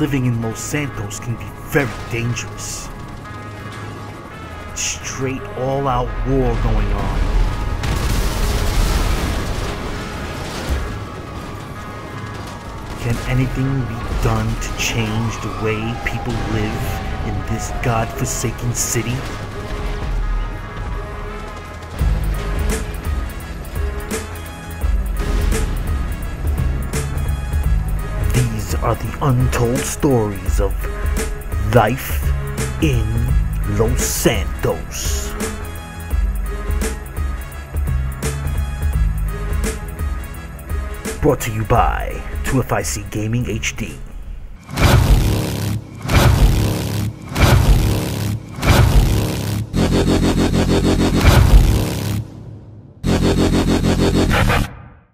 living in Los Santos can be very dangerous. Straight all out war going on. Can anything be done to change the way people live in this god-forsaken city? These are the untold stories of life in Los Santos. Brought to you by 2FIC Gaming HD.